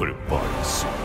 Prepare-se